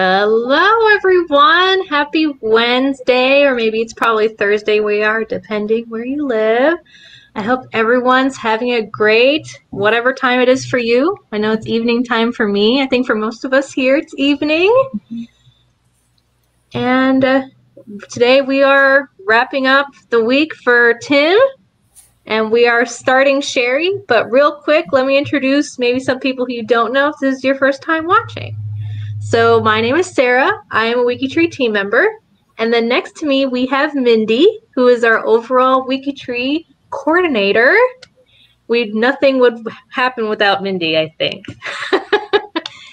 Hello, everyone. Happy Wednesday, or maybe it's probably Thursday we are, depending where you live. I hope everyone's having a great whatever time it is for you. I know it's evening time for me. I think for most of us here, it's evening. And uh, today we are wrapping up the week for Tim, and we are starting Cheri. But real quick, let me introduce maybe some people who you don't know if this is your first time watching. So my name is Sarah. I am a WikiTree team member. And then next to me, we have Mindy, who is our overall WikiTree coordinator. We nothing would happen without Mindy, I think.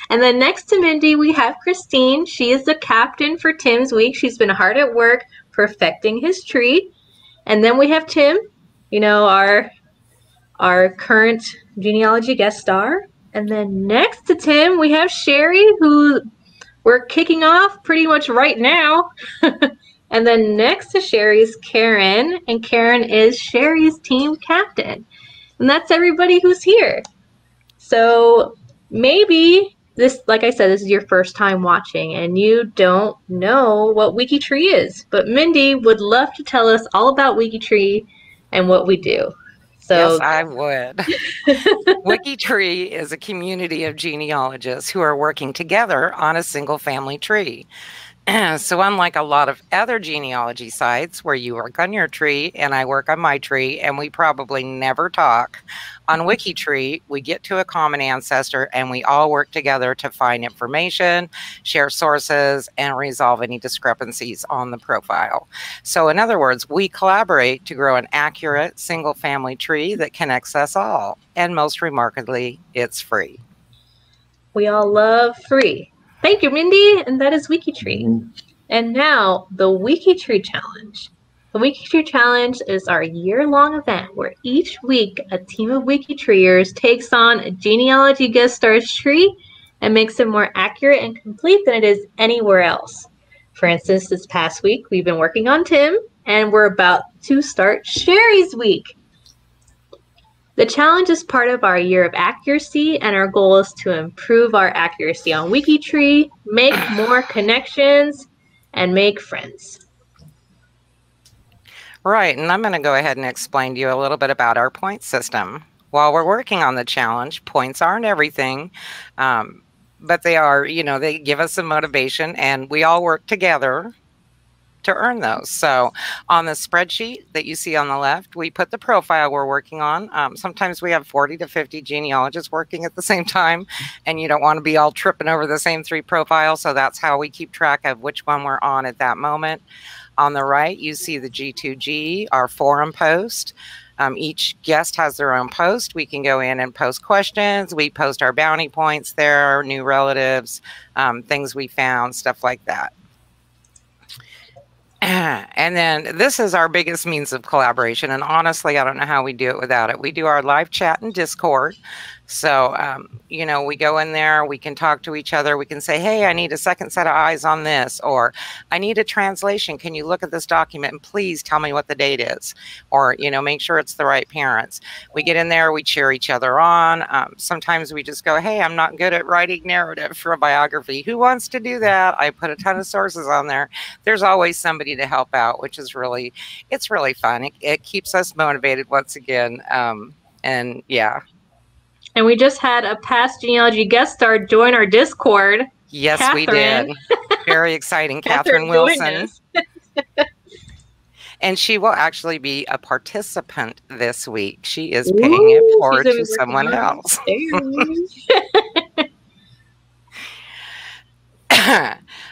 and then next to Mindy, we have Christine. She is the captain for Tim's week. She's been hard at work perfecting his tree. And then we have Tim, you know, our our current genealogy guest star. And then next to Tim, we have Cheri, who we're kicking off pretty much right now. and then next to Cheri is Karen, and Karen is Cheri's team captain. And that's everybody who's here. So maybe this, like I said, this is your first time watching and you don't know what WikiTree is. But Mindy would love to tell us all about WikiTree and what we do. So yes, I would. WikiTree is a community of genealogists who are working together on a single family tree. so unlike a lot of other genealogy sites where you work on your tree and I work on my tree and we probably never talk, on mm-hmm. WikiTree we get to a common ancestor and we all work together to find information, share sources, and resolve any discrepancies on the profile. So in other words, we collaborate to grow an accurate single family tree that connects us all. And most remarkably, it's free. We all love free. Thank you, Mindy. And that is WikiTree. Mm-hmm. And now the WikiTree Challenge. The WikiTree Challenge is our year-long event where each week a team of WikiTreers takes on a genealogy guest star's tree and makes it more accurate and complete than it is anywhere else. For instance, this past week we've been working on Tim, and we're about to start Cheri's week. The challenge is part of our year of accuracy, and our goal is to improve our accuracy on WikiTree, make more connections, and make friends. Right, and I'm going to go ahead and explain to you a little bit about our point system. While we're working on the challenge, points aren't everything, um, but they are, you know, they give us some motivation, and we all work together to earn those. So on the spreadsheet that you see on the left, we put the profile we're working on. Um, sometimes we have 40 to 50 genealogists working at the same time, and you don't want to be all tripping over the same three profiles. So that's how we keep track of which one we're on at that moment. On the right, you see the G2G, our forum post. Um, each guest has their own post. We can go in and post questions. We post our bounty points there, new relatives, um, things we found, stuff like that. and then this is our biggest means of collaboration. And honestly, I don't know how we do it without it. We do our live chat and Discord. So, um, you know, we go in there, we can talk to each other. We can say, hey, I need a second set of eyes on this, or I need a translation. Can you look at this document and please tell me what the date is? Or, you know, make sure it's the right parents. We get in there, we cheer each other on. Um, sometimes we just go, hey, I'm not good at writing narrative for a biography. Who wants to do that? I put a ton of sources on there. There's always somebody to help out, which is really, it's really fun. It, it keeps us motivated once again. Um, and yeah, and we just had a past genealogy guest star join our Discord. Yes, Catherine. we did. Very exciting. Catherine, Catherine Wilson. and she will actually be a participant this week. She is paying Ooh, it forward to someone else.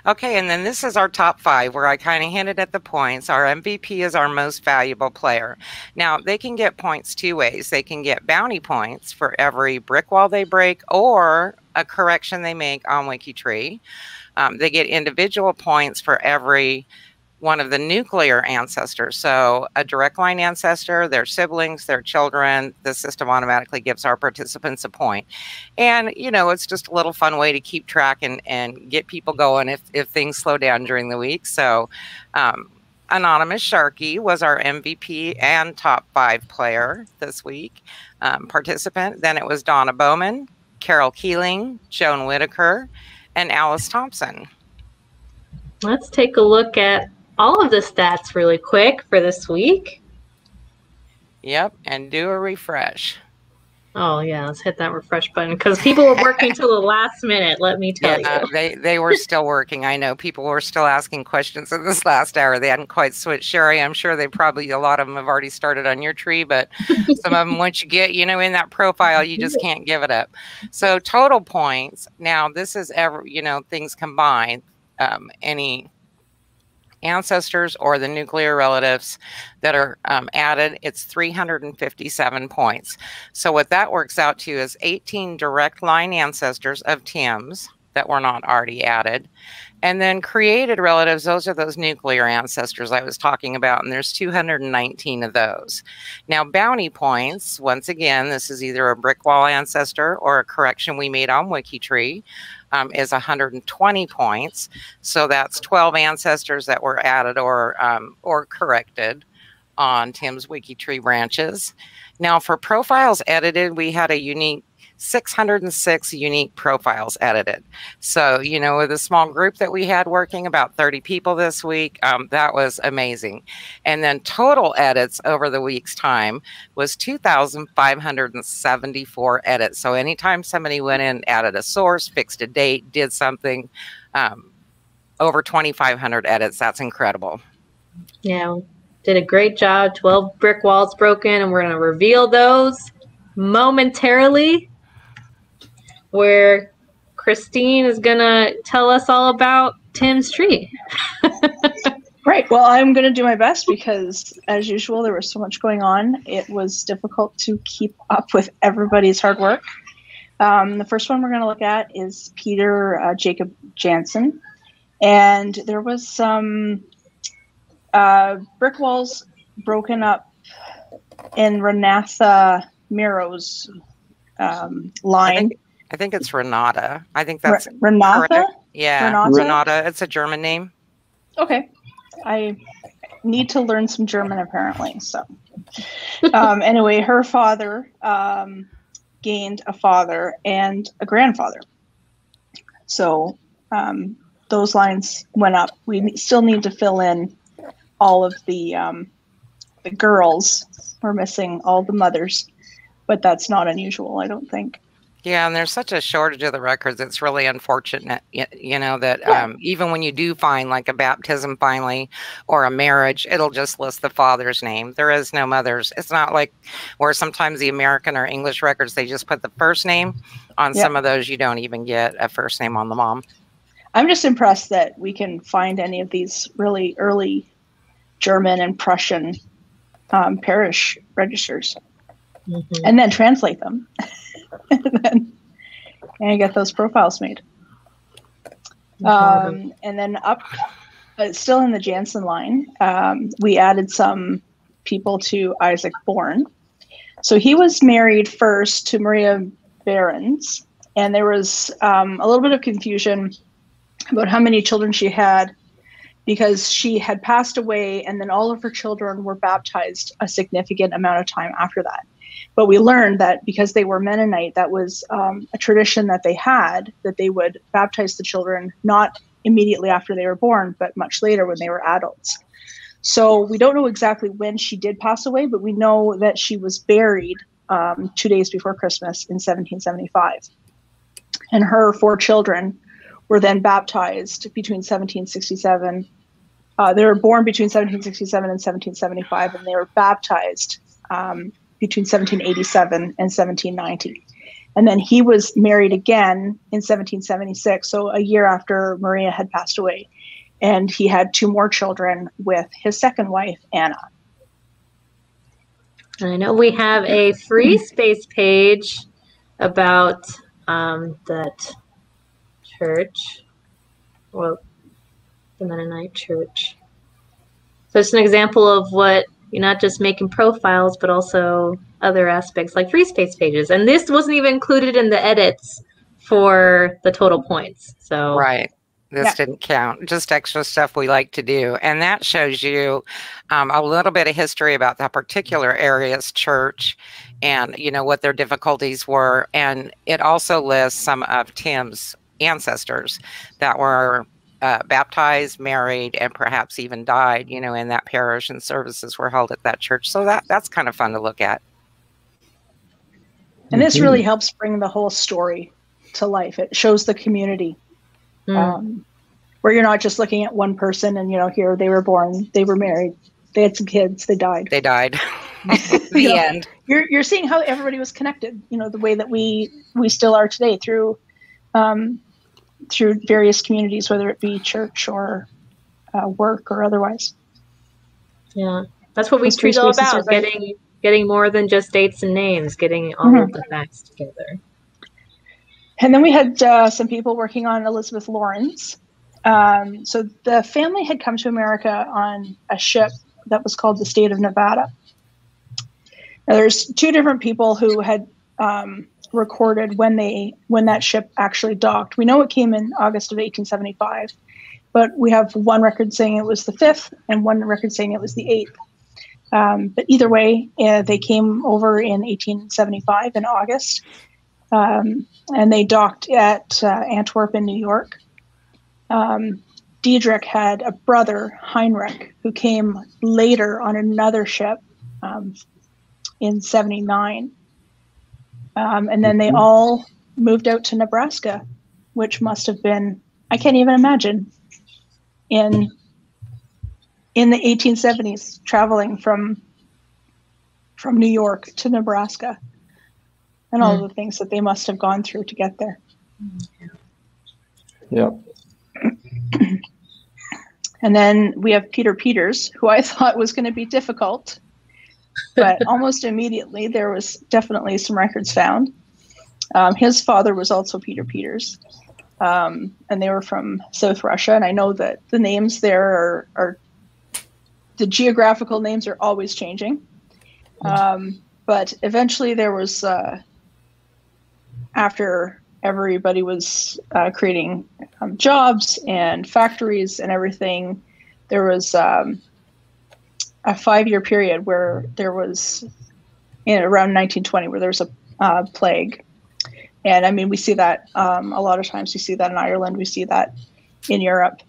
okay, and then this is our top five where I kind of hinted at the points. Our MVP is our most valuable player. Now, they can get points two ways. They can get bounty points for every brick wall they break or a correction they make on WikiTree. Um, they get individual points for every one of the nuclear ancestors. So, a direct line ancestor, their siblings, their children, the system automatically gives our participants a point. And, you know, it's just a little fun way to keep track and, and get people going if, if things slow down during the week. So, um, Anonymous Sharky was our MVP and top five player this week, um, participant. Then it was Donna Bowman, Carol Keeling, Joan Whitaker, and Alice Thompson. let's take a look at all of the stats really quick for this week. Yep, and do a refresh. Oh yeah, let's hit that refresh button because people were working till the last minute. Let me tell yeah, you, they they were still working. I know people were still asking questions in this last hour. They hadn't quite switched. Cheri, I'm sure they probably a lot of them have already started on your tree, but some of them once you get you know in that profile, you just can't give it up. So total points. Now this is ever you know things combined. Um, any ancestors or the nuclear relatives that are um, added, it's 357 points. So what that works out to is 18 direct line ancestors of Tim's that were not already added. And then created relatives, those are those nuclear ancestors I was talking about, and there's 219 of those. Now, bounty points, once again, this is either a brick wall ancestor or a correction we made on WikiTree um, is 120 points. So that's 12 ancestors that were added or um, or corrected on Tim's WikiTree branches. Now for profiles edited, we had a unique 606 unique profiles edited. So, you know, with a small group that we had working, about 30 people this week, um, that was amazing. And then total edits over the week's time was 2,574 edits. So, anytime somebody went in, added a source, fixed a date, did something, um, over 2,500 edits. That's incredible. Yeah, did a great job. 12 brick walls broken, and we're going to reveal those momentarily where Christine is going to tell us all about Tim's tree. right. Well, I'm going to do my best because, as usual, there was so much going on. It was difficult to keep up with everybody's hard work. Um, the first one we're going to look at is Peter uh, Jacob Janzen. And there was some uh, brick walls broken up in Renatha Miro's um, line. I think it's Renata. I think that's Renata. Correct. Yeah, Renata? Renata. It's a German name. Okay, I need to learn some German apparently. So, um, anyway, her father um, gained a father and a grandfather. So um, those lines went up. We still need to fill in all of the um, the girls. We're missing all the mothers, but that's not unusual, I don't think. Yeah, and there's such a shortage of the records. It's really unfortunate, you know, that yeah. um, even when you do find like a baptism finally or a marriage, it'll just list the father's name. There is no mother's. It's not like where sometimes the American or English records, they just put the first name. On yeah. some of those, you don't even get a first name on the mom. I'm just impressed that we can find any of these really early German and Prussian um, parish registers mm-hmm. and then translate them. and then and get those profiles made. Um, and then up, uh, still in the Janzen line, um, we added some people to Isaac Bourne. So he was married first to Maria Behrens, and there was um, a little bit of confusion about how many children she had because she had passed away and then all of her children were baptized a significant amount of time after that. But we learned that because they were Mennonite, that was um, a tradition that they had that they would baptize the children not immediately after they were born, but much later when they were adults. So we don't know exactly when she did pass away, but we know that she was buried um, two days before Christmas in 1775. And her four children were then baptized between 1767. Uh, they were born between 1767 and 1775, and they were baptized um, between 1787 and 1790. And then he was married again in 1776, so a year after Maria had passed away. And he had two more children with his second wife, Anna. And I know we have a free space page about um, that church, well, the Mennonite church. So it's an example of what you're not just making profiles, but also other aspects like free space pages. And this wasn't even included in the edits for the total points. So right. This yeah. didn't count, just extra stuff we like to do. And that shows you um, a little bit of history about that particular area's church and, you know, what their difficulties were. And it also lists some of Tim's ancestors that were uh, baptized, married, and perhaps even died, you know, in that parish, and services were held at that church. So that that's kind of fun to look at. And this really helps bring the whole story to life. It shows the community, Mm. um, where you're not just looking at one person and you know here they were born, they were married, they had some kids, they died. They died. the You know, end. You're you're seeing how everybody was connected. You know the way that we we still are today through um, through various communities, whether it be church or uh, work or otherwise. Yeah, that's what we Those treat all about getting getting more than just dates and names, getting all Mhm. of the facts together. And then we had uh, some people working on Elizabeth Lawrence. Um, so the family had come to America on a ship that was called the State of Nevada. Now, there's two different people who had um, recorded when they when that ship actually docked. We know it came in August of 1875, but we have one record saying it was the fifth and one record saying it was the eighth. Um, but either way, uh, they came over in 1875 in August um, and they docked at uh, Antwerp in New York. Um, Diedrich had a brother, Heinrich, who came later on another ship um, in 79. Um, and then they Mhm. all moved out to Nebraska, which must have been, I can't even imagine, in in the 1870s, traveling from from New York to Nebraska and all Hmm. the things that they must have gone through to get there. Yeah. And then we have Peter Peters, who I thought was going to be difficult, but almost immediately there was definitely some records found. Um, his father was also Peter Peters, um, and they were from South Russia. And I know that the names there are, are the geographical names are always changing. Um, but eventually there was, uh, after everybody was uh, creating um, jobs and factories and everything, there was um, a five year period where there was, in around 1920, where there was a uh, plague. And I mean, we see that um, a lot of times. We see that in Ireland, we see that in Europe.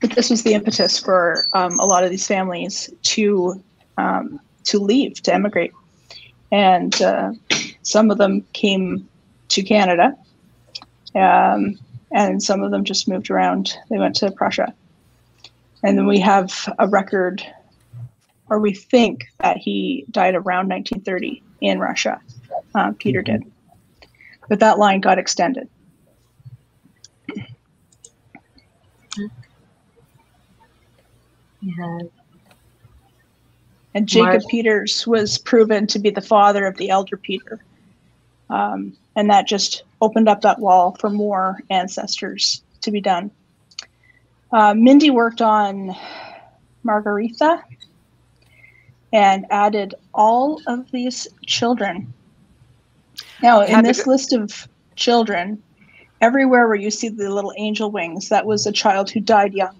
But this was the impetus for um, a lot of these families to um, to leave, to emigrate, and uh, some of them came to Canada, um, and some of them just moved around. They went to Prussia, and then we have a record, or we think that he died around 1930 in Russia. Uh, Peter did, but that line got extended. Yeah. And Jacob Mark. Peters was proven to be the father of the elder Peter. Um, and that just opened up that wall for more ancestors to be done. Uh, Mindy worked on Margaretha and added all of these children. Now, in this list of children, everywhere where you see the little angel wings, that was a child who died young.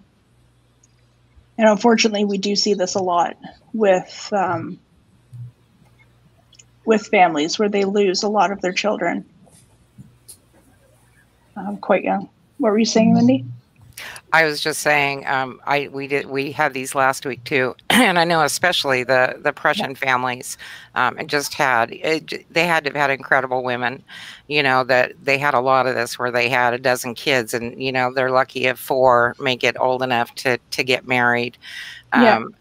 And unfortunately, we do see this a lot with um, with families where they lose a lot of their children um, quite young. What were you saying, Mindy? I was just saying, um, I we did we had these last week too, and I know especially the the Prussian families, um, and just had it, they had to have had incredible women, you know that they had a lot of this where they had a dozen kids, and you know they're lucky if four make it old enough to to get married. Yeah. Um,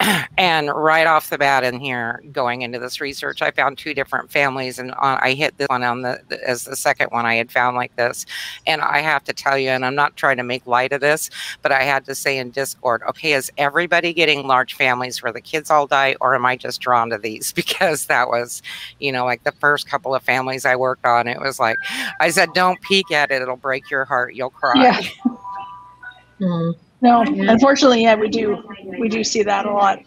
and right off the bat in here going into this research i found two different families and uh, i hit this one on the, the as the second one i had found like this and i have to tell you and i'm not trying to make light of this but i had to say in discord okay is everybody getting large families where the kids all die or am i just drawn to these because that was you know like the first couple of families i worked on it was like i said don't peek at it it'll break your heart you'll cry Yeah. Mm. No, unfortunately, yeah, we do we do see that a lot.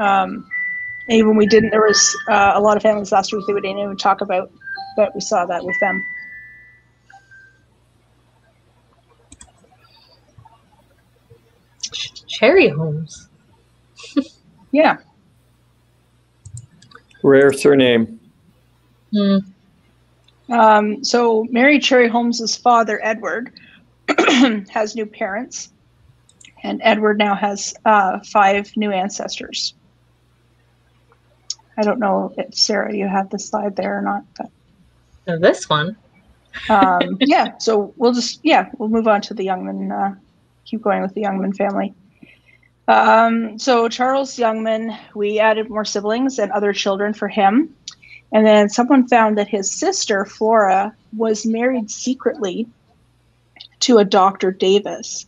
Um, and even we didn't. There was uh, a lot of families last week that we didn't even talk about, but we saw that with them. Cherryholmes. Yeah. Rare surname. Mm. Um, so Mary Cherryholmes's father, Edward, has new parents, and Edward now has uh, five new ancestors. I don't know if Sarah, you have the slide there or not, but this one. um, yeah. So we'll just yeah we'll move on to the Youngman. Uh, keep going with the Youngman family. Um, so Charles Youngman, we added more siblings and other children for him, and then someone found that his sister Flora was married secretly to a Dr. Davis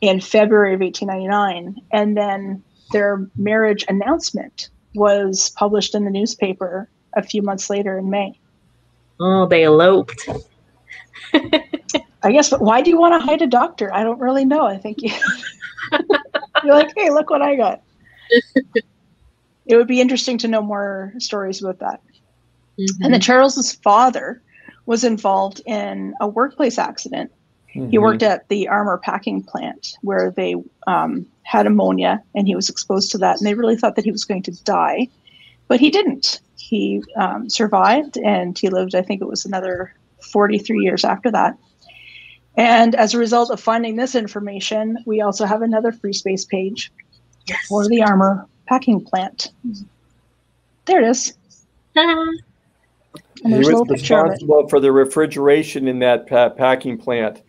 in February of 1899, and then their marriage announcement was published in the newspaper a few months later in May. Oh, they eloped. I guess, but why do you want to hide a doctor? I don't really know. I think you, you're like, hey, look what I got. it would be interesting to know more stories about that. Mm-hmm. And then Charles's father was involved in a workplace accident. He worked at the Armour packing plant where they um, had ammonia and he was exposed to that. And they really thought that he was going to die, but he didn't. He um, survived and he lived, I think it was another 43 years after that. And as a result of finding this information, we also have another free space page Yes. for the Armour packing plant. There it is. And he there's a was little picture of it. responsible for the refrigeration in that pa- packing plant.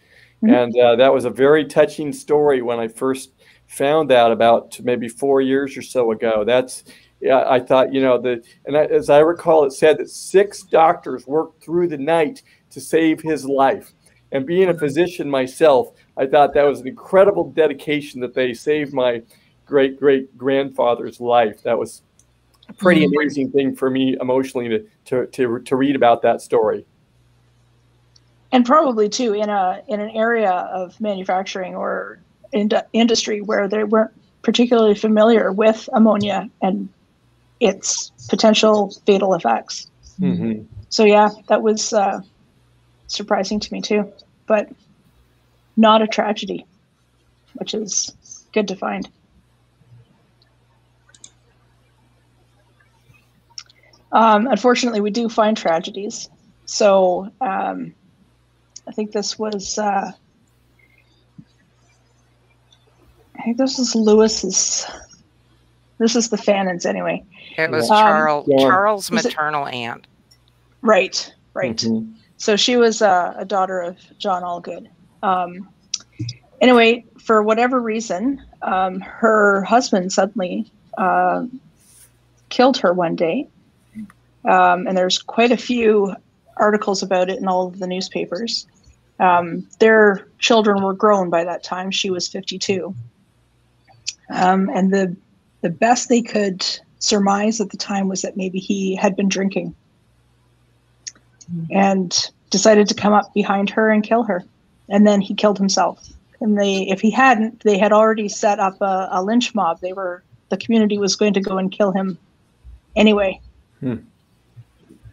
Mhm. And uh, that was a very touching story when I first found that about maybe four years or so ago. That's, I thought, you know, the, and I, as I recall, it said that six doctors worked through the night to save his life. And being a physician myself, I thought that was an incredible dedication that they saved my great great grandfather's life. That was a pretty Mhm. amazing thing for me emotionally to, to, to, to read about that story. And probably too in a in an area of manufacturing or in, industry where they weren't particularly familiar with ammonia and its potential fatal effects. Mm-hmm. So yeah, that was uh, surprising to me too, but not a tragedy, which is good to find. Um, unfortunately, we do find tragedies. So um, I think this was. Uh, I think this is Lewis's. This is the Fannons, anyway. It was Um, Charles Yeah. Charles' Was it- maternal aunt. Right, right. Mm-hmm. So she was uh, a daughter of John Allgood. Um, anyway, for whatever reason, um, her husband suddenly uh, killed her one day. Um, and there's quite a few articles about it in all of the newspapers. Um, their children were grown by that time. She was 52. Um, and the, the best they could surmise at the time was that maybe he had been drinking and decided to come up behind her and kill her. And then he killed himself. And they, if he hadn't, they had already set up a, a lynch mob. They were, the community was going to go and kill him anyway. When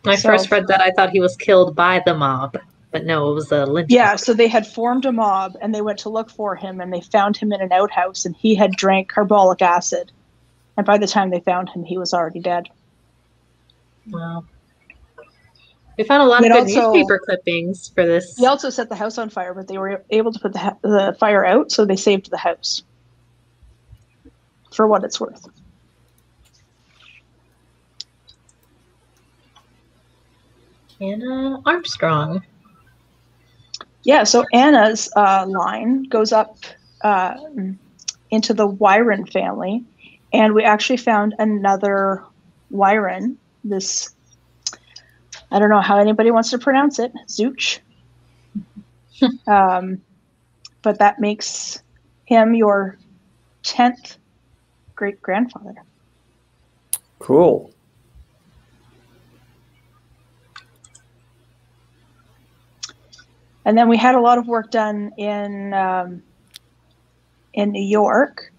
I So- first read that, I thought he was killed by the mob, but no, it was a lynch. Yeah, so they had formed a mob and they went to look for him and they found him in an outhouse and he had drank carbolic acid. And by the time they found him, he was already dead. Wow. We found a lot of good also- newspaper clippings for this. He also set the house on fire, but they were able to put the, the fire out, so they saved the house. For what it's worth. Anna Armstrong. Yeah, so Anna's uh, line goes up uh, into the Wyron family, and we actually found another Wyron. This, I don't know how anybody wants to pronounce it, Zooch. um, but that makes him your 10th great grandfather. Cool. And then we had a lot of work done in um, in New York.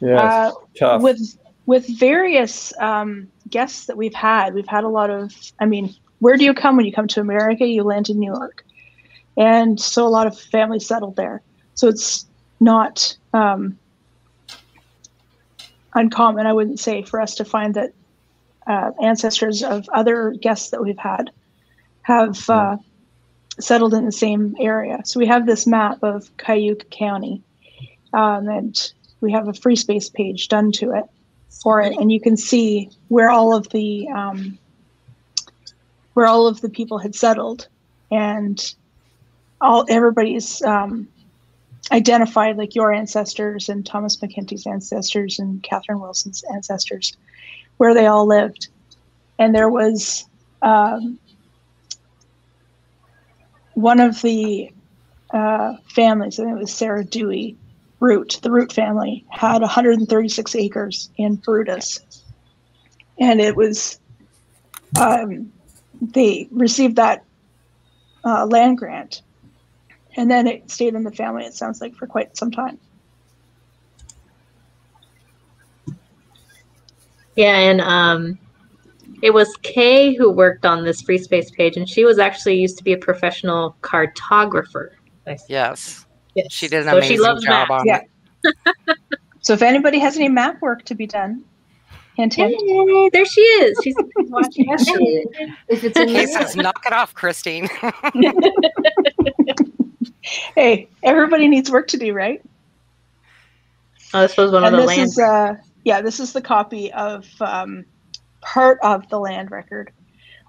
Yeah, Uh, with with various um, guests that we've had we've had a lot of i mean where do you come when you come to america? You land in new york. And so a lot of families settled there. So it's not um, uncommon i wouldn't say for us to find that uh, ancestors of other guests that we've had have uh, settled in the same area. So we have this map of Cayuga County, um, and we have a free space page done to it for it, and you can see where all of the um, where all of the people had settled, and all everybody's um, identified like your ancestors and Thomas MacEntee's ancestors and Catherine Wilson's ancestors, where they all lived, and there was um, one of the uh, families, I think it was Sarah Dewey Root, the Root family, had 136 acres in Brutus. And it was, um, they received that uh, land grant. And then it stayed in the family, it sounds like, for quite some time. Yeah, and um, it was Kay who worked on this free space page, and she was actually used to be a professional cartographer. Yes. Yes. She did an So she amazing loves job maps. on Yeah. it. So if anybody has any map work to be done, hint, hint. Yay, there she is. She's watching us. If it's in Kay the says, knock it off, Christine. Hey, everybody needs work to do, right? Oh, this was one of the this land. is uh yeah this is the copy of um, part of the land record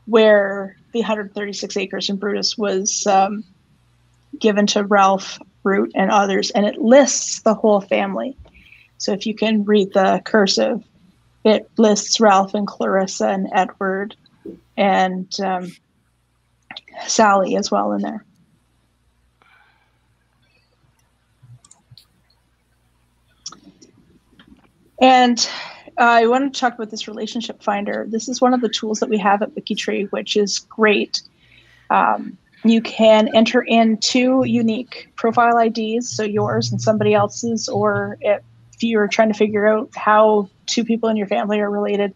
where the 136 acres in brutus was um, given to ralph root and others and it lists the whole family. So if you can read the cursive it lists ralph and clarissa and edward and um, sally as well in there. And I want to talk about this relationship finder. This is one of the tools that we have at WikiTree, which is great. Um, you can enter in two unique profile IDs, so yours and somebody else's, or if you're trying to figure out how two people in your family are related,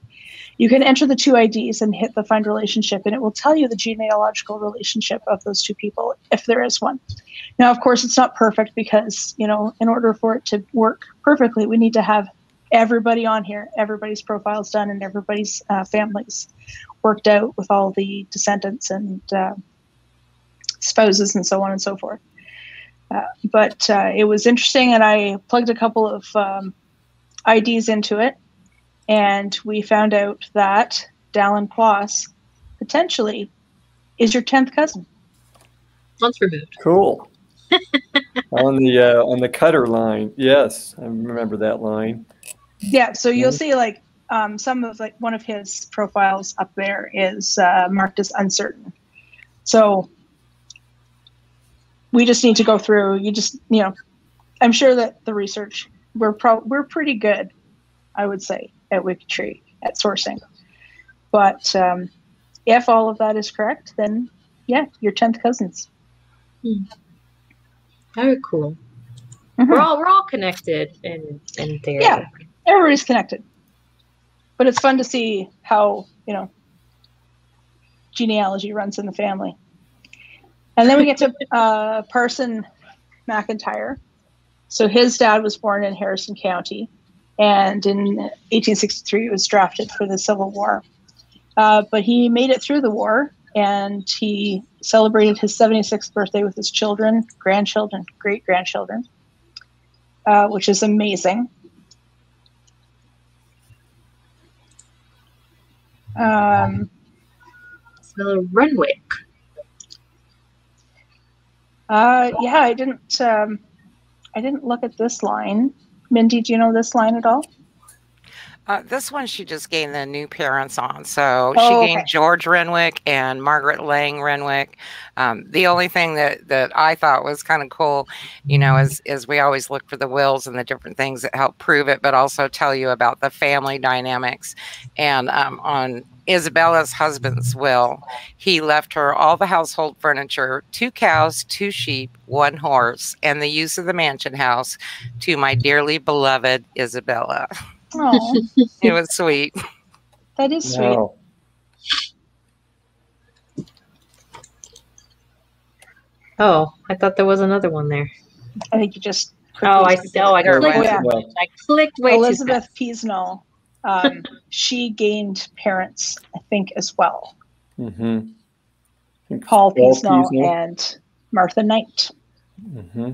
you can enter the two IDs and hit the find relationship, and it will tell you the genealogical relationship of those two people if there is one. Now, of course, it's not perfect because, you know, in order for it to work perfectly, we need to have everybody on here, everybody's profiles done, and everybody's uh, families worked out with all the descendants and uh, spouses and so on and so forth. Uh, but uh, it was interesting, and I plugged a couple of um, IDs into it, and we found out that Dallan Quass potentially is your 10th cousin. Once removed. Cool. on the uh, on the cutter line, yes, I remember that line. Yeah, so you'll see like um, some of like one of his profiles up there is uh, marked as uncertain. So we just need to go through. You just you know, I'm sure that the research we're pro we're pretty good, I would say at WikiTree at sourcing. But um, if all of that is correct, then yeah, your tenth cousins. Very cool. Mhm. We're all we're all connected in in theory. Yeah. Everybody's connected. But it's fun to see how, you know, genealogy runs in the family. And then we get to uh, Parson McIntyre. So his dad was born in Harrison County, and in 1863 he was drafted for the Civil War. Uh, but he made it through the war, and he celebrated his 76th birthday with his children, grandchildren, great grandchildren, uh, which is amazing. Um, So Renwick. uh, yeah, I didn't. Um, I didn't look at this line. Mindy, do you know this line at all? Uh, this one she just gained the new parents on. So Oh, she okay. gained George Renwick and Margaret Lang Renwick. Um, the only thing that, that I thought was kind of cool, you know, is, is we always look for the wills and the different things that help prove it, but also tell you about the family dynamics. And um, on Isabella's husband's will, he left her all the household furniture, two cows, two sheep, one horse, and the use of the mansion house to my dearly beloved Isabella. Oh, It was sweet. that is sweet. Wow. Oh, I thought there was another one there. I think you just. Oh, I quickly- oh I clicked. was. Yeah. I clicked way Elizabeth fast. Um, she gained parents, I think, as well. Mm-hmm. Paul Paul Peasnell Peasnell. and Martha Knight. hmm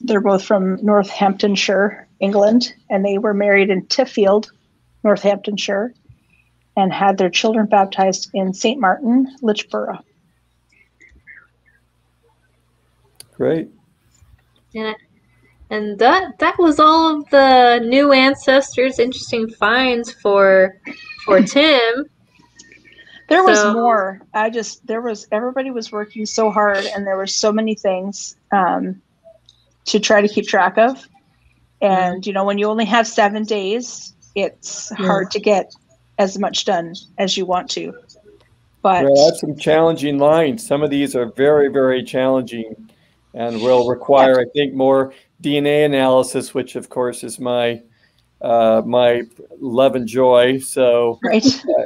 They're both from Northamptonshire, England, and they were married in Tiffield, Northamptonshire, and had their children baptized in St. Martin, Litchborough. Great. And, and that that was all of the new ancestors interesting finds for for Tim. There was more. I just there was everybody was working so hard, and there were so many things um, to try to keep track of. And you know, when you only have seven days, it's Yeah. hard to get as much done as you want to. But Well, that's some challenging lines. Some of these are very, very challenging and will require, I think, more DNA analysis, which of course is my uh, my love and joy. So right,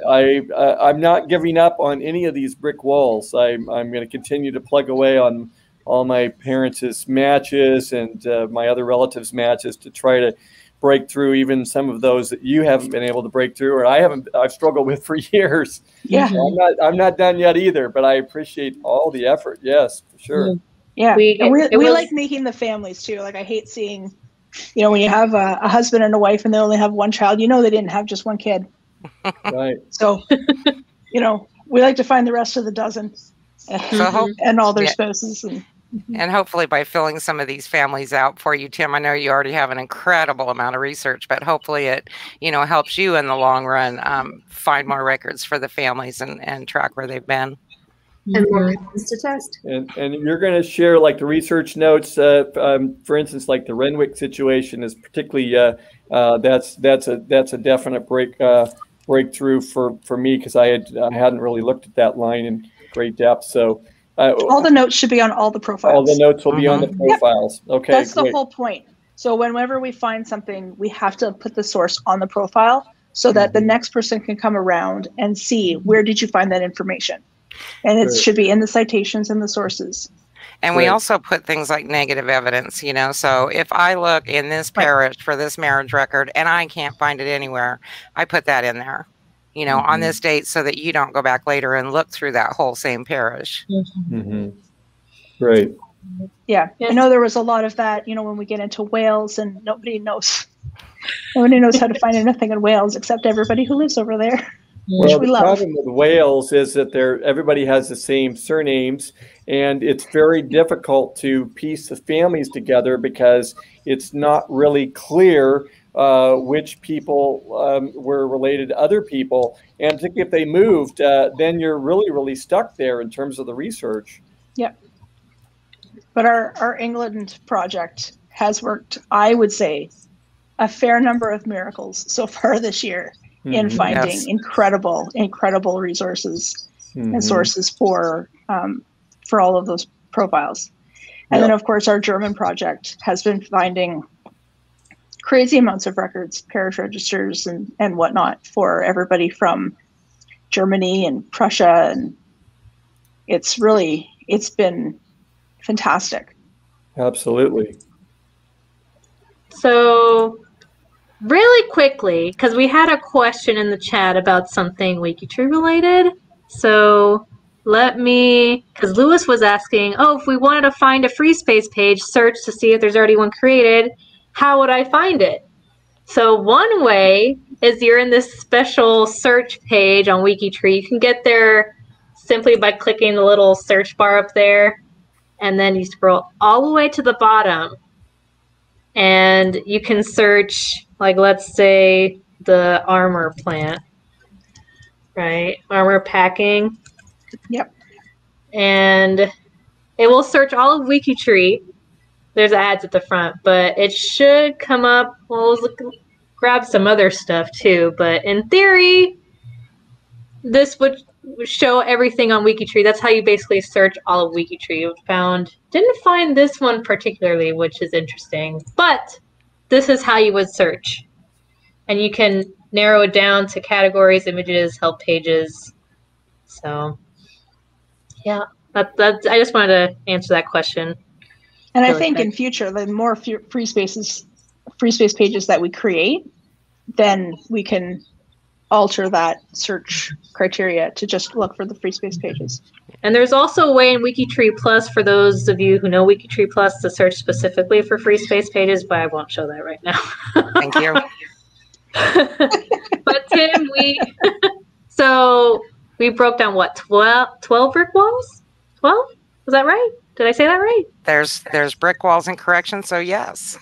I, I I'm not giving up on any of these brick walls. I'm I'm going to continue to plug away on all my parents' matches and uh, my other relatives' matches to try to break through even some of those that you haven't been able to break through or I haven't I've struggled with for years. yeah, I'm not I'm not done yet either, but I appreciate all the effort. Yes, for sure. yeah. We- and we, it we like making the families too. Like I hate seeing, you know, when you have a, a husband and a wife and they only have one child, you know, they didn't have just one kid. Right. So, you know, we like to find the rest of the dozen. So hope, and all their Yeah. spouses and and hopefully by filling some of these families out for you, Tim, I know you already have an incredible amount of research, but hopefully it, you know, helps you in the long run um, find more records for the families and, and track where they've been. and more reasons to test. And and you're going to share like the research notes. Uh, um, for instance, like the Renwick situation is particularly uh, uh, that's that's a that's a definite break uh, breakthrough for for me because I had I hadn't really looked at that line in great depth. So uh, all the notes should be on all the profiles. all the notes will be on the Yep. profiles. Okay, That's the whole point. So whenever we find something, we have to put the source on the profile so that the Mhm. next person can come around and see where did you find that information. And it Right. should be in the citations and the sources. And we also put things like negative evidence, you know. So if I look in this Right. parish for this marriage record and I can't find it anywhere, I put that in there, you know, on Mhm. this date so that you don't go back later and look through that whole same parish. Mhm. Great. Yeah. Yes. I know there was a lot of that, you know, when we get into Wales and nobody knows nobody knows how to find anything in Wales except everybody who lives over there. Which Well, we the love. problem with Wales is that they're everybody has the same surnames, and it's very difficult to piece the families together because it's not really clear uh, which people um, were related to other people. And particularly if they moved, uh, then you're really, really stuck there in terms of the research. Yep. But our, our England project has worked, I would say, a fair number of miracles so far this year in Mhm, finding Yes. incredible, incredible resources mhm. and sources for um, for all of those profiles. And then, of course, our German project has been finding crazy amounts of records, parish registers, and and whatnot for everybody from Germany and Prussia, and it's really it's been fantastic. Absolutely. So, really quickly, because we had a question in the chat about something WikiTree related. So, let me, because Lewis was asking, oh, if we wanted to find a free space page, search to see if there's already one created, how would I find it? So, one way is you're in this special search page on WikiTree. You can get there simply by clicking the little search bar up there, and then you scroll all the way to the bottom and you can search like let's say the Armour plant right Armour packing Yep. and it will search all of wikitree there's ads at the front but it should come up. Well grab some other stuff too but in theory this would show everything on wikitree. That's how you basically search all of wikitree. You found didn't find this one particularly which is interesting but this is how you would search. And you can narrow it down to categories images help pages. So yeah that, that i just wanted to answer that question And I think in future, the more free spaces, free space pages that we create, then we can alter that search criteria to just look for the free space pages. And there's also a way in WikiTree Plus for those of you who know WikiTree Plus to search specifically for free space pages, but I won't show that right now. Thank you. but Tim, we so we broke down what 12, 12 brick walls? 12? Was that right? Did I say that right? There's there's brick walls and corrections, so yes.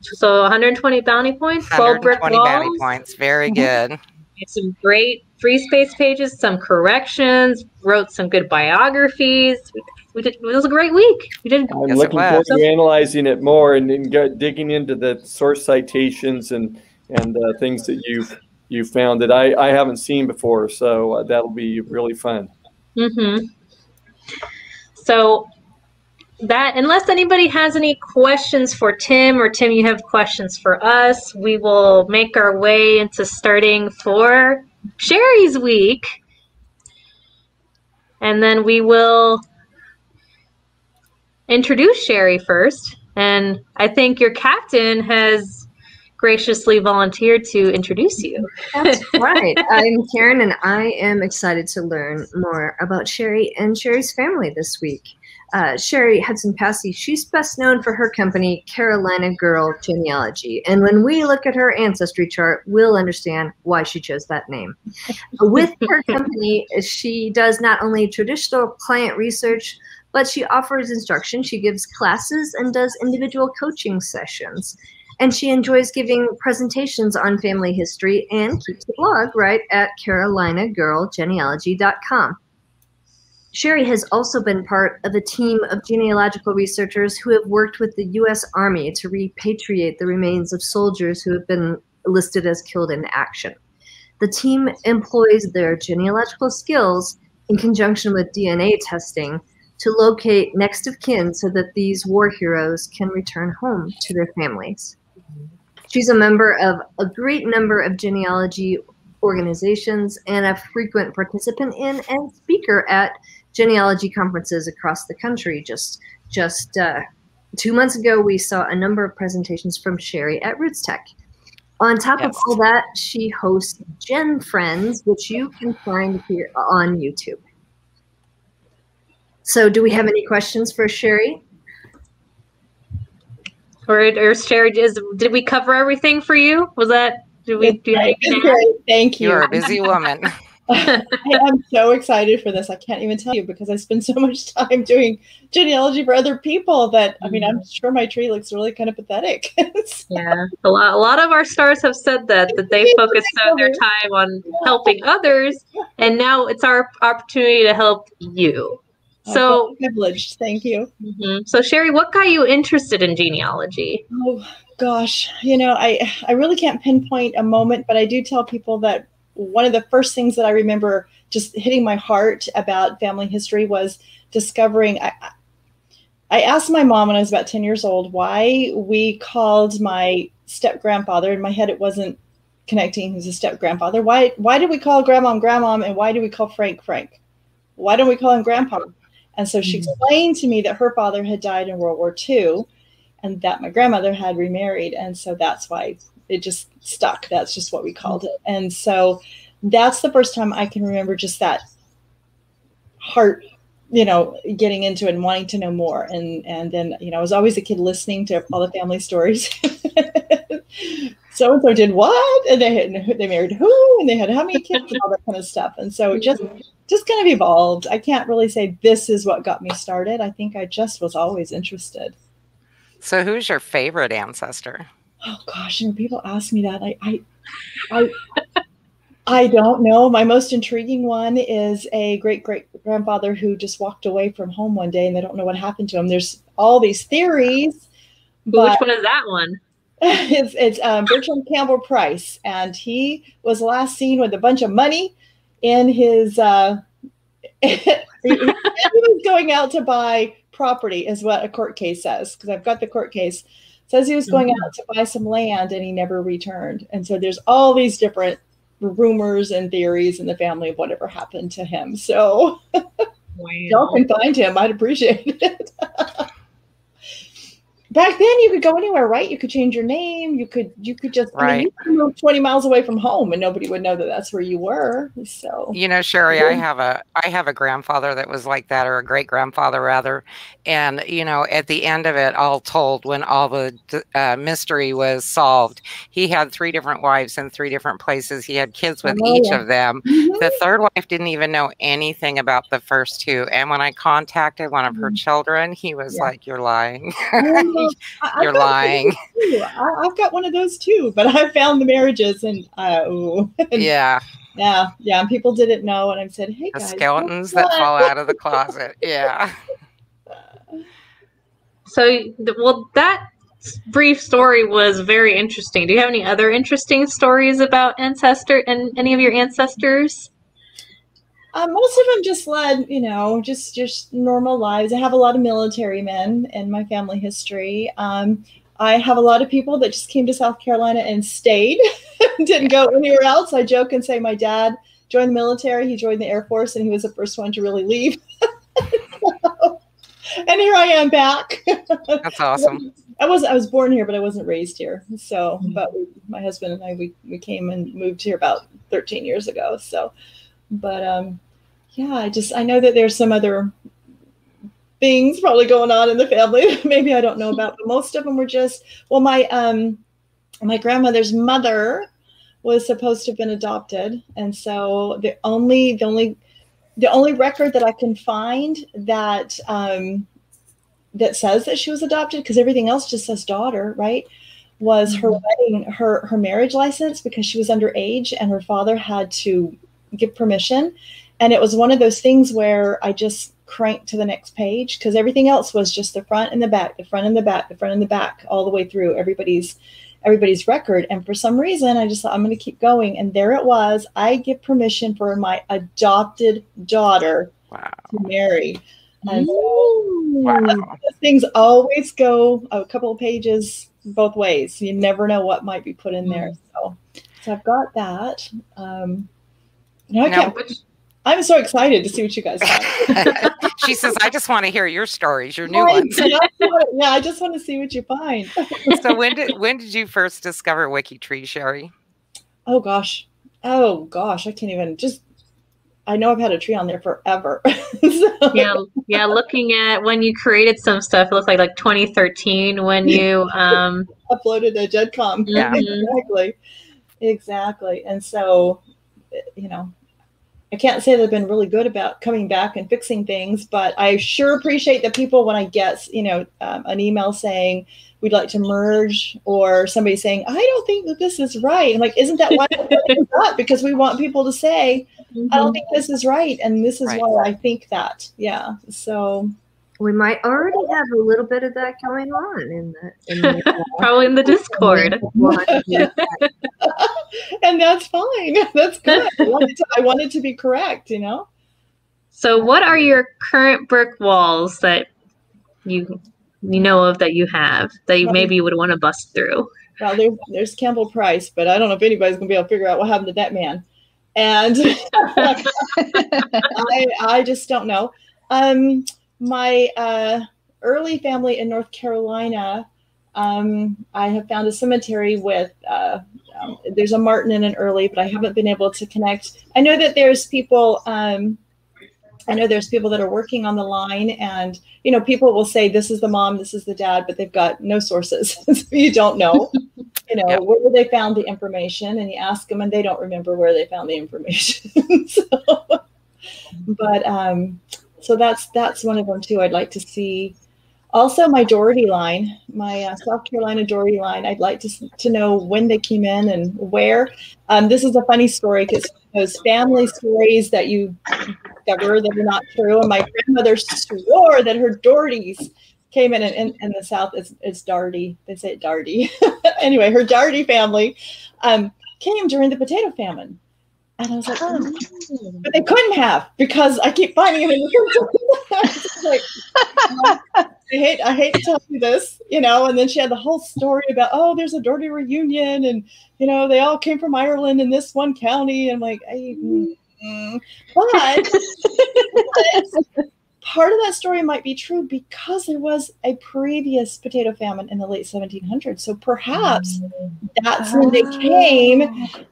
So 120 bounty points, 12 brick 120 walls. bounty points. Very good. some great free space pages, some corrections, wrote some good biographies. We, we did. It was a great week. We did. I'm Yes, it looking forward to analyzing it more and, and go, digging into the source citations and and uh, things that you've you found that I, I haven't seen before. So uh, that'll be really fun. hmm So that, unless anybody has any questions for Tim, or Tim, you have questions for us, we will make our way into starting for Cheri's week, and then we will introduce Cheri first. And I think your captain has graciously volunteered to introduce you. That's right. I'm Karen, and I am excited to learn more about Cheri and Cheri's family this week. Uh, Cheri Hudson Passey, she's best known for her company, Carolina Girl Genealogy. And when we look at her ancestry chart, we'll understand why she chose that name. With her company, she does not only traditional client research, but she offers instruction. She gives classes and does individual coaching sessions and she enjoys giving presentations on family history and keeps a blog right at carolinagirlgenealogy.com. Cheri has also been part of a team of genealogical researchers who have worked with the U.S. Army to repatriate the remains of soldiers who have been listed as killed in action. The team employs their genealogical skills in conjunction with DNA testing to locate next of kin so that these war heroes can return home to their families. She's a member of a great number of genealogy organizations and a frequent participant in and speaker at genealogy conferences across the country. Just just uh, two months ago, we saw a number of presentations from Cheri at RootsTech. On top of all that, she hosts GenFriends, which you can find here on YouTube. So, do we have any questions for Cheri? Or, or Cheri, is, did we cover everything for you? Was that, did we do Great, anything? great. Thank you. You're a busy woman. I am so excited for this. I can't even tell you because I spend so much time doing genealogy for other people that I mean, I'm sure my tree looks really kind of pathetic. Yeah, a lot, a lot of our stars have said that that they focus so their time on helping others, and now it's our opportunity to help you. So, I'm privileged. Thank you. mhm. so Cheri, what got you interested in genealogy? Oh gosh, you know, I I really can't pinpoint a moment, but I do tell people that one of the first things that I remember just hitting my heart about family history was discovering. I, I- asked my mom when I was about ten years old why we called my step grandfather. In my head, it wasn't connecting. Who's a step grandfather? Why why did we call grandmom grandmom and why do we call Frank Frank? Why don't we call him grandpa? And so she hmm. explained to me that her father had died in World War II and that my grandmother had remarried and so that's why it just stuck. That's just what we called it. And so that's the first time i can remember just that heart you know getting into it and wanting to know more. And and then you know i was always a kid listening to all the family stories. So and so did what? And they had they married who? And they had how many kids and all that kind of stuff. And so it just just kind of evolved. I can't really say this is what got me started. I think i just was always interested. So, who's your favorite ancestor? Oh gosh, and people ask me that. I I I, I don't know. My most intriguing one is a great great grandfather who just walked away from home one day and they don't know what happened to him. There's all these theories, But Which one is that one? it's it's um, Bertram Campbell Price, and he was last seen with a bunch of money in his. Uh, he was going out to buy property, is what a court case says. Because I've got the court case. Says he was going mm-hmm. out to buy some land and he never returned. And so there's all these different rumors and theories in the family of whatever happened to him. So y'all can find him. I'd appreciate it. back then you could go anywhere, right? You could change your name. You could you could just I mean, you could move twenty miles away from home, and nobody would know that that's where you were. So You know, Cheri, I have a I have a grandfather that was like that, or a great grandfather rather. And you know, at the end of it, all told, when all the uh, mystery was solved, he had three different wives in three different places. He had kids with Oh, each yeah. of them. Mhm. The third wife didn't even know anything about the first two. And when I contacted one of her children, he was. Yeah. like, "You're lying. I- I've You're got one of lying." those. I, I've got one of those too, but I found the marriages and uh, ooh. And yeah, yeah, yeah, and people didn't know, and I said, "Hey the guys, skeletons that what?" fall out of the closet. Yeah. So, well, that brief story was very interesting. Do you have any other interesting stories about ancestor and any of your ancestors? Uh, most of them just led, you know, just just normal lives. I have a lot of military men in my family history. Um, I have a lot of people that just came to South Carolina and stayed, didn't go anywhere else. I joke and say my dad joined the military. He joined the Air Force, and he was the first one to really leave. So- and here I am back. That's awesome. I was I was born here, but I wasn't raised here. So, but we, my husband and I we, we came and moved here about 13 years ago. So, but um, yeah, I just I know that there's some other things probably going on in the family. That maybe I don't know about, but most of them were just well, my um, my grandmother's mother was supposed to have been adopted, and so the only the only the only record that I can find that um, that says that she was adopted, because everything else just says daughter, right? Was her wedding, her her marriage license because she was underage and her father had to give permission, and it was one of those things where I just cranked to the next page because everything else was just the front and the back, the front and the back, the front and the back, all the way through everybody's everybody's record. And for some reason, I just thought I'm going to keep going, and there it was. I give permission for my adopted daughter Wow. to marry. And Wow. things always go a couple of pages both ways. You never know what might be put in there. So, so I've got that. Um, Now, can't, Which, I'm so excited to see what you guys have. she says, I just want to hear your stories, your new Right, ones. and I wanna- yeah, I just want to see what you find. So when did when did you first discover WikiTree, Cheri? Oh gosh. Oh gosh, I can't even just I know I've had a tree on there forever. So- yeah, yeah. Looking at when you created some stuff, it looked like like 2013 when you um uploaded to GEDCOM. Yeah. Exactly. Exactly. And so, you know, I can't say they've been really good about coming back and fixing things, but I sure appreciate the people when I get, you know, um, an email saying we'd like to merge or somebody saying, I don't think that this is right. I'm like, isn't that why we're that? Because we want people to say, I don't think this is right. And this is Right. why I think that. Yeah. So, We might already have a little bit of that going on in the. In the probably in the Discord. We'll have to do that. and that's fine. That's good. I wanted, to, I wanted to be correct, you know? So, what are your current brick walls that you you know of that you have that you maybe you would want to bust through? Well, there's there's Campbell Price, but I don't know if anybody's gonna be able to figure out what happened to that man. And I I just don't know. Um, my uh, early family in North Carolina, um, I have found a cemetery with. Uh, um, there's a Martin and an Early, but I haven't been able to connect. I know that there's people. Um, I know there's people that are working on the line, and you know, people will say this is the mom, this is the dad, but they've got no sources, so you don't know. You know Yep. where they found the information, and you ask them, and they don't remember where they found the information. so, but um, so that's that's one of them too. I'd like to see. Also, my Doherty line, my uh, South Carolina Doherty line. I'd like to to know when they came in and where. Um, this is a funny story because those family stories that you discover that are not true. And my grandmother swore that her Dohertys came in, and in, the South, it's, it's Darty. They say Darty. anyway, her Darty family um, came during the potato famine. And I was like, oh, but they couldn't have because I keep finding it in the like, I hate, I hate to tell you this, you know. And then she had the whole story about, oh, there's a Darty reunion, and you know, they all came from Ireland in this one county. And I'm like, I, mm, mm. but, but part of that story might be true because there was a previous potato famine in the late 1700s. So perhaps that's when they ah. came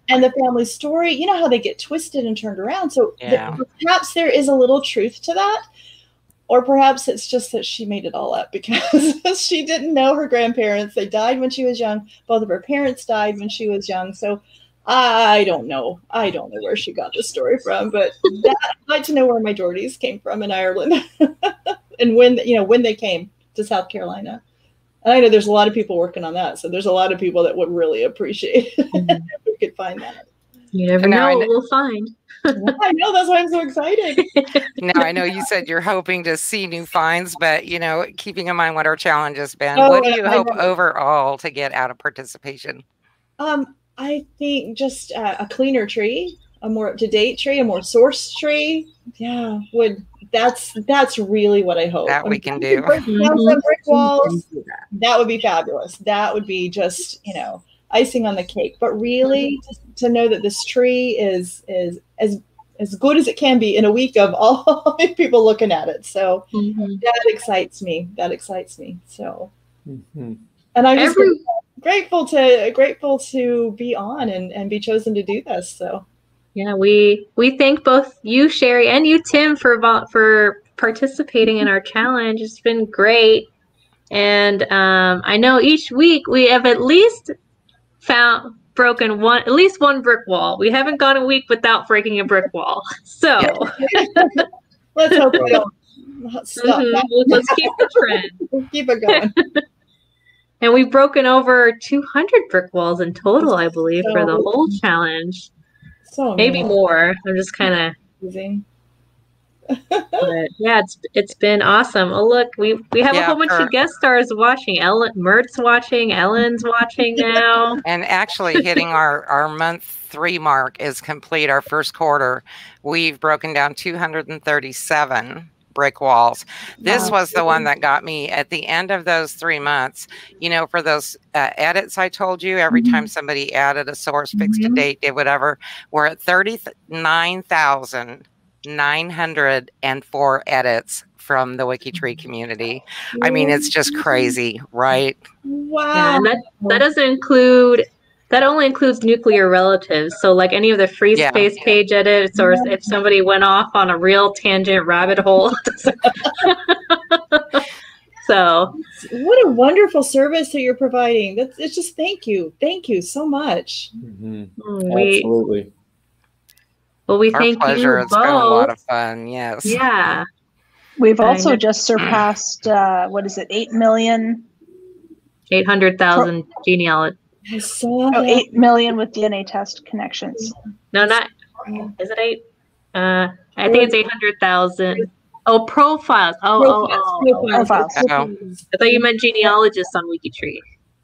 and the family story, you know how they get twisted and turned around. So Yeah. perhaps there is a little truth to that. Or perhaps it's just that she made it all up because she didn't know her grandparents. They died when she was young. Both of her parents died when she was young. So I don't know. I don't know where she got this story from, but that, I'd like to know where my majorities came from in Ireland and when you know when they came to South Carolina. And I know there's a lot of people working on that, so there's a lot of people that would really appreciate it if we could find that. You never know, know, what we'll find. I know that's why I'm so excited. Now I know you said you're hoping to see new finds, but you know, keeping in mind what our challenge has been, Oh, what do you I hope know. overall to get out of participation? Um, I think just uh, a cleaner tree, a more up to date tree, a more source tree. Yeah, would that's that's really what I hope. That I we can do. could break down Mhm. some brick walls. That would be fabulous. That would be just you know icing on the cake. But really, just to know that this tree is is as as good as it can be in a week of all people looking at it. So Mhm. that excites me. That excites me. So Mhm. and I'm just Every- grateful to grateful to be on and, and be chosen to do this. So Yeah, we we thank both you, Cheri, and you, Tim, for for participating in our challenge. It's been great, and um, I know each week we have at least found broken one at least one brick wall. We haven't gone a week without breaking a brick wall. So let's hope we don't stop. mhm, let's keep the trend. Keep it going. And we've broken over 200 brick walls in total, I believe, for the whole challenge. So Maybe more. I'm just kind of but yeah, it's it's been awesome. Oh look, we we have a whole bunch for- of guest stars watching. Ellen Mert's watching. Ellen's watching now. And actually hitting our, our month three mark is complete, our first quarter. We've broken down 237 brick walls. This Wow. was the one that got me at the end of those three months. You know, for those uh, edits I told you, every Mhm. time somebody added a source, fixed a Mhm. date, did whatever, we're at 39,904 edits from the WikiTree community. I mean, it's just crazy, right? Wow. and that that doesn't include that only includes nuclear relatives. So like any of the free Yeah. space page edits, or if somebody went off on a real tangent rabbit hole. so What a wonderful service that you're providing. That's it's just thank you. Thank you so much. Mhm. we Absolutely. well we Our thank pleasure. you It's been a lot of fun. Yes. Yeah. We've also just surpassed uh, what is it, eight million? Eight hundred thousand genealogy. I saw Oh, that. eight million with DNA test connections. No, not is it eight? Uh, I think it's eight hundred thousand. Oh, profiles. Oh, oh, oh, oh. Profiles. Oh. I thought you meant genealogists on WikiTree,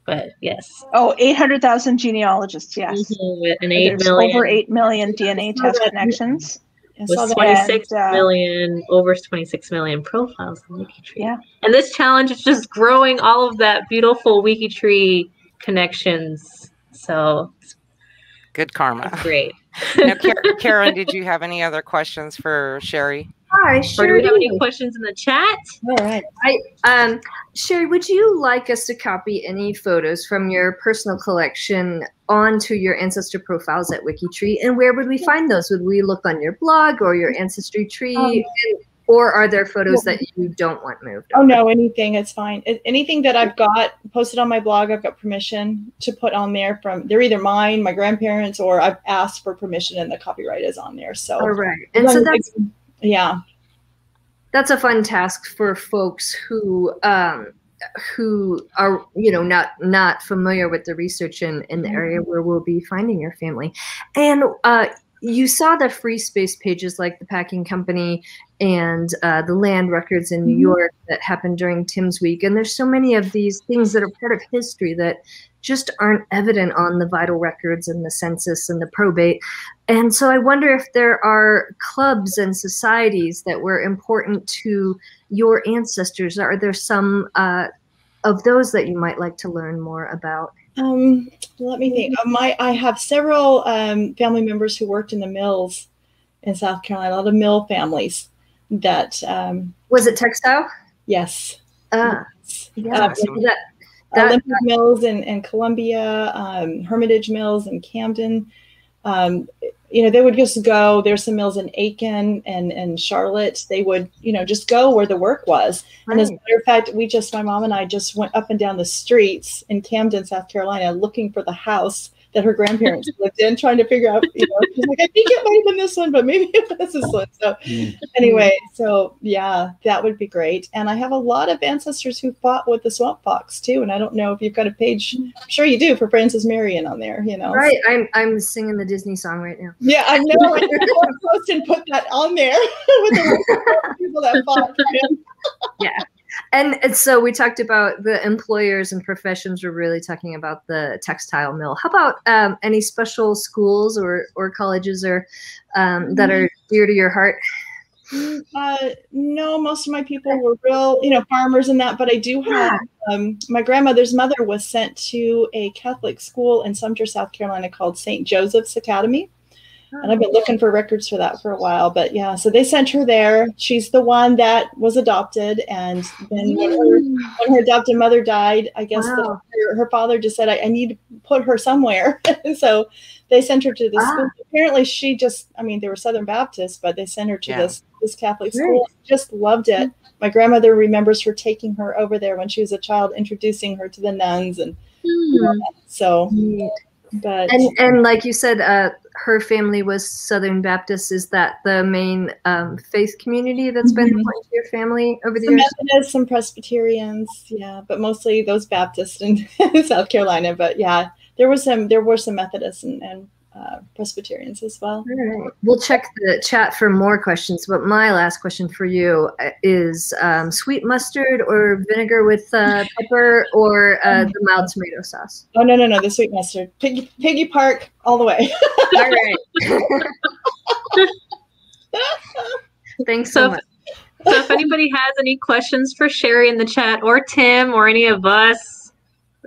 but yes, Oh, 800,000 genealogists, yes. Mhm, with an eight over 8 million DNA test that. connections. I with that. twenty six And, uh, million, over twenty six million profiles on WikiTree. Yeah. and this challenge is just growing all of that beautiful WikiTree connections. So Good karma. great. Now, Karen, Karen, did you have any other questions for Cheri? Hi, Or do Cheri. we have any questions in the chat? All right. Um, Cheri, would you like us to copy any photos from your personal collection onto your ancestor profiles at WikiTree? And where would we find those? Would we look on your blog or your ancestry tree? Um, And- or are there photos that you don't want moved? Oh no, anything, it's fine. Anything that I've got posted on my blog, I've got permission to put on there from they're either mine, my grandparents, or I've asked for permission and the copyright is on there. So All right. And so that's yeah. that's a fun task for folks who um, who are you know not not familiar with the research in, in the area where we'll be finding your family and uh, you saw the free space pages like the packing company and uh, the land records in new Mhm. york that happened during tim's week and there's so many of these things that are part of history that just aren't evident on the vital records and the census and the probate and so I wonder if there are clubs and societies that were important to your ancestors. Are there some uh, of those that you might like to learn more about? Um, let me think. Uh, My I have several um, family members who worked in the mills in South Carolina, a lot of mill families. that um, Was it textile? yes, Ah, yeah. Uh, that, that, Olympic Mills in, in Columbia, um, Hermitage Mills in Camden. You know, they would just go. There's some mills in Aiken and and Charlotte. They would, you know, just go where the work was. And as a matter of fact, we just, my mom and I just went up and down the streets in Camden, South Carolina, looking for the house that her grandparents lived in, trying to figure out, you know, she's like, I think it might have been this one, but maybe it was this one. So Mm. anyway, so yeah, that would be great. And I have a lot of ancestors who fought with the swamp fox too. And I don't know if you've got a page, I'm sure you do for Francis Marion on there, you know. right. I'm I'm singing the Disney song right now. Yeah, I know. I post and put that on there with the people that fought for him. And, and so we talked about the employers and professions. We're really talking about the textile mill. How about um, any special schools or or colleges or um, that are dear to your heart? Uh, no, most of my people were real, you know, farmers and that. But I do have um, my grandmother's mother was sent to a Catholic school in Sumter, South Carolina, called St. Joseph's Academy. And I've been looking for records for that for a while. But yeah, so they sent her there. She's the one that was adopted. And then when her, when her adopted mother died, I guess the, Wow. her, her father just said, I, I need to put her somewhere. so they sent her to the Ah. school. Apparently, she just, I mean, they were Southern Baptists, but they sent her to Yeah. this, this Catholic school. Just loved it. My grandmother remembers her taking her over there when she was a child, introducing her to the nuns. And so, but And and like you said, uh, her family was Southern Baptist. Is that the main um, faith community that's been Mhm. important to your family over the some years? Methodists, some Presbyterians, yeah, but mostly those Baptists in, South Carolina. But yeah, there was some there were some Methodists and, and uh, Presbyterians as well. All right. We'll check the chat for more questions. But my last question for you uh, is um, sweet mustard or vinegar with uh, pepper or uh, the mild tomato sauce? Oh no no no the sweet mustard Piggy, Piggy Park all the way. All right. Thanks so So- much. So if anybody has any questions for Cheri in the chat or Tim or any of us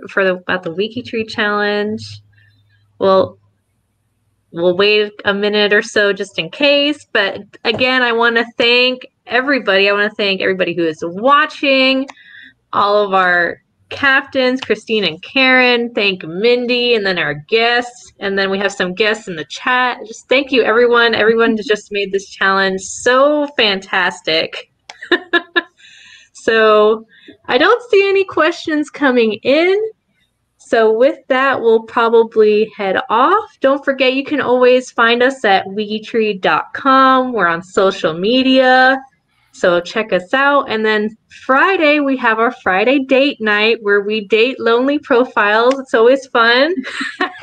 for the about the WikiTree challenge, we'll we'll wait a minute or so just in case. But again, I want to thank everybody. I want to thank everybody who is watching, all of our captains, Christine and Karen. Thank Mindy, and then our guests, and then we have some guests in the chat. Just thank you, everyone. Everyone just made this challenge so fantastic. so I don't see any questions coming in. So with that, we'll probably head off. Don't forget, you can always find us at wikitree.com. We're on social media. So check us out. And then Friday, we have our Friday date night where we date lonely profiles. It's always fun.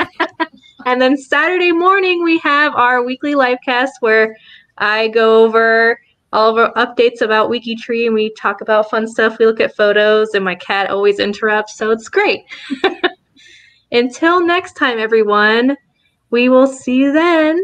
and then Saturday morning, we have our weekly live cast where I go over all of our updates about WikiTree and we talk about fun stuff. We look at photos, and my cat always interrupts. So it's great. Until next time, everyone, we will see you then.